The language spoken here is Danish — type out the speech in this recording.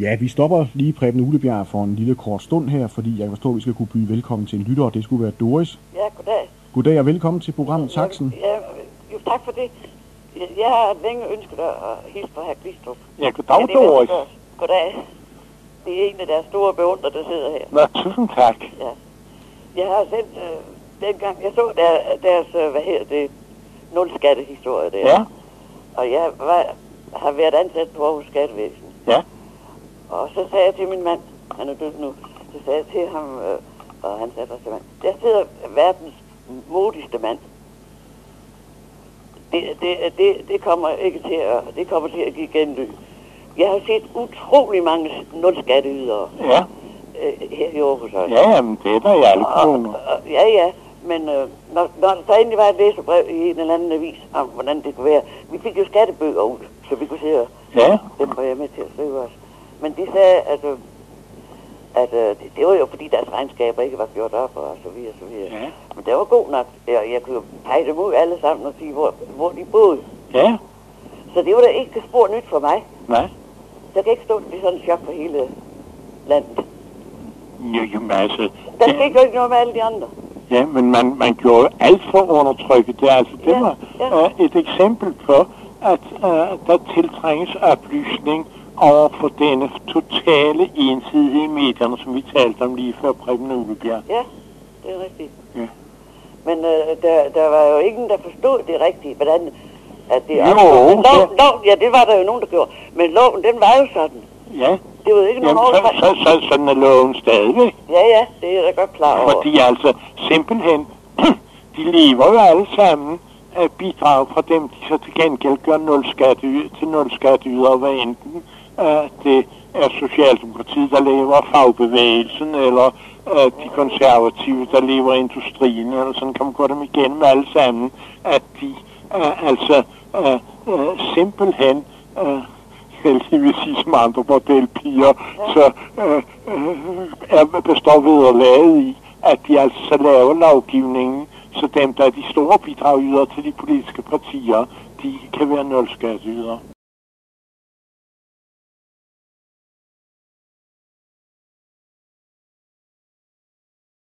Ja, vi stopper lige Preben Ulebjerg for en lille kort stund her, fordi jeg kan forstå, at vi skal kunne byde velkommen til en lytter, og det skulle være Doris. Ja, goddag. Goddag og velkommen til programmet Taxen. Ja, jo, tak for det. Jeg, jeg har længe ønsket at at hilse på herr Glistrup. Ja, goddag, er Doris. Goddag. Det er en af deres store beundrer, der sidder her. Nå, tusind tak. Ja. Jeg har sendt, øh, dengang jeg så der, deres, øh, hvad hedder det, nulskattehistorie der. Ja, Og jeg var, har været ansat på Aarhus Skattevæsen. ja. Og så sagde jeg til min mand, han er død nu, så sagde jeg til ham, øh, og han sagde til mand, der sidder verdens modigste mand. Det, det, det, det kommer ikke til at, det kommer til at give genlyd. Jeg har set utrolig mange nulskatteydere Ja, øh, her i Aarhus også. ja, jamen det er der i alle kommuner. ja, ja, men øh, når, når der så endelig var et læserbrev i en eller anden avis om, hvordan det kunne være, vi fik jo skattebøger ud, så vi kunne se og Ja, dem var jeg med til at skrive også. Men de sagde, at, øh, at øh, det, det var jo fordi deres regnskaber ikke var gjort op og så videre, så videre. Ja. Men det var god nok. Jeg, jeg kunne jo pege dem ud alle sammen og sige, hvor, hvor de boede. ja, Så det var da ikke spor nyt for mig. nej. Der kan ikke stå, at det sådan en chok for hele landet. Jo, jo, men altså, Der skete jo ikke noget med alle de andre. ja, men man, man gjorde jo alt for at undertrykke det. Altså, det Ja, var ja. øh, et eksempel på, at øh, der tiltrænges oplysning over for denne totale ensidighed i medierne, som vi talte om lige før Preben Ulebjerg. Ja, det er rigtigt. Ja. Men øh, der, der var jo ingen, der forstod det rigtigt, hvordan at det Jo, Men loven, det- loven, ja, det var der jo nogen, der gjorde. Men loven, den var jo sådan. Ja, Det var ikke nogen jamen, så, så, så, sådan er loven stadigvæk. Ja, ja, det er jeg da godt klar over. Fordi altså simpelthen, de lever jo alle sammen af bidrag fra dem, de så til gengæld gør nul skatte, til nul skatteyder, hvad enten at eh, det er Socialdemokratiet, der lever fagbevægelsen, eller uh, de konservative, der lever industrien, eller sådan kan man gå dem igennem alle sammen, at de uh, altså uh, uh, simpelthen uh, jeg vil sige som andre bordelpiger, så øh, øh, er, består vederlaget i, at de altså så laver lovgivningen, så dem, der er de store bidragydere til de politiske partier, de kan være nulskatteydere.